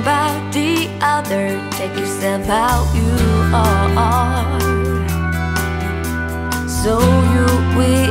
about the other. Take yourself how you are. So you will